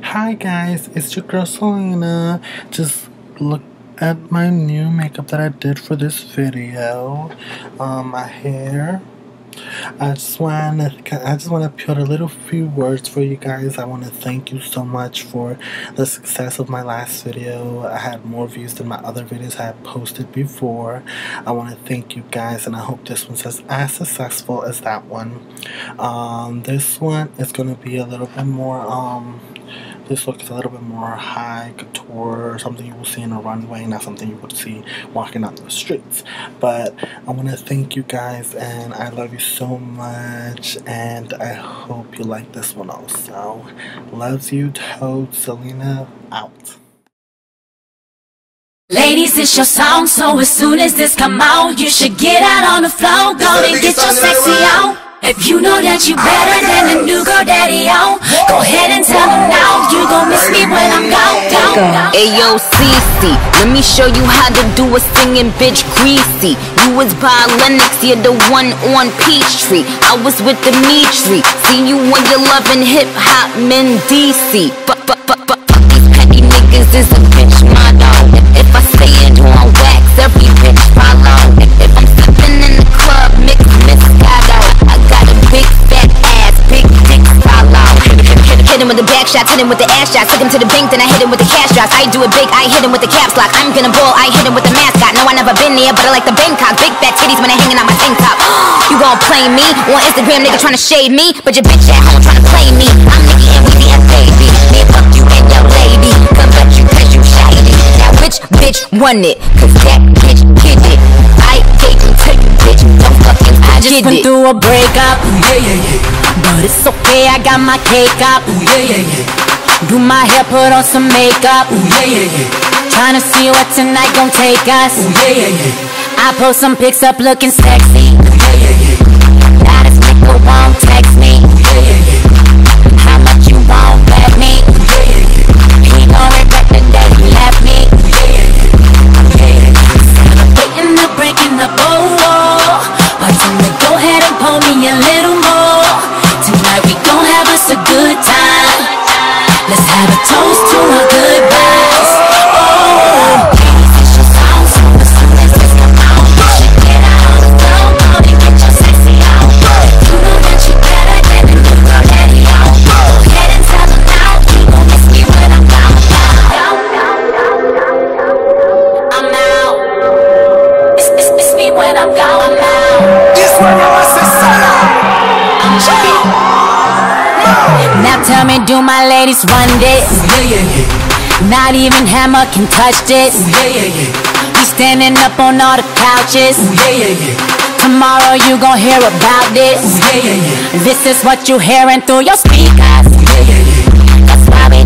Hi guys, it's your girl Selena. Just look at my new makeup that I did for this video. Um, my hair. I just want to I just want to put a little few words for you guys. I want to thank you so much for the success of my last video. I had more views than my other videos I had posted before. I want to thank you guys and I hope this one's as, as successful as that one. Um, this one is going to be a little bit more um this look is a little bit more high couture, something you will see in a runway, not something you would see walking on the streets. But I want to thank you guys, and I love you so much, and I hope you like this one also. Loves you, Toad, Selena, out. Ladies, it's your song, so as soon as this come out, you should get out on the floor, go and get your sexy out. If you know that you better than the new girl daddy on, go ahead and tell him now. You gon' miss me when I'm gone, gone, gone. Ayo, CC, let me show you how to do a singing bitch greasy. You was by Lenox, you're the one on Peachtree. I was with Dimitri. See you when you're loving hip hop men DC. But, but, but, but, these petty niggas is a hit him with the ass shots. Took him to the bank, then I hit him with the cash drops. I do it big, I hit him with the caps lock. I'm gonna ball, I hit him with the mascot. No, I never been there, but I like the Bangkok. Big fat titties when they hanging out my tank top. You gon' play me on Instagram, nigga tryna shade me, but your bitch at home tryna play me. I'm Nicki and we the baby. Me fuck you and your lady. Come back you cause you shady. Now which bitch won it? Cause that bitch get it. I gave it to you, bitch. Don't fucking I just get went it. through a breakup, Yeah, yeah, yeah. But it's okay, I got my cake up. Ooh, yeah, yeah, yeah. Do my hair, put on some makeup. Ooh, yeah, yeah, yeah. Tryna see what tonight gon' take us. Ooh, yeah, yeah, yeah. I post some pics up looking sexy. Ooh, yeah, yeah, yeah. Now this nigga won't text me. When I'm gone. I'm out. I'm. I'm. This one you must say solo. Now tell me, do my ladies run this? Yeah, yeah, yeah. Not even Hammer can touch this. Yeah, yeah, yeah. We standing up on all the couches. Yeah, yeah, yeah. Tomorrow you gon' hear about this. Yeah, yeah, yeah. This is what you hearing through your speakers. Yeah, yeah, yeah. That's why we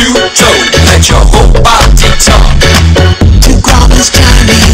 To toe. Let your whole body talk. Two Grammys Chinese,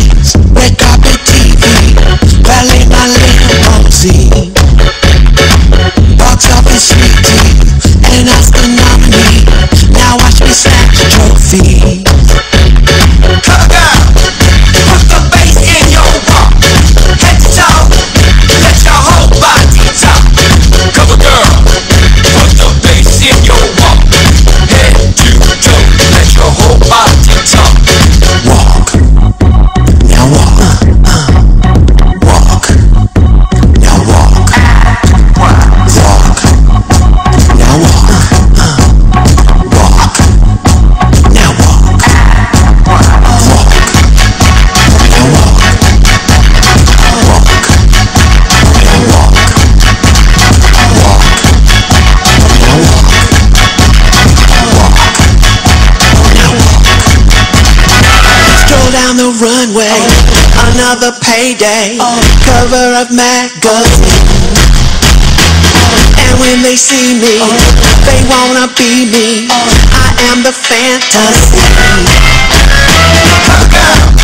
payday, oh. cover of magazine. And when they see me, oh. they wanna be me. Oh. I am the fantasy. Girl,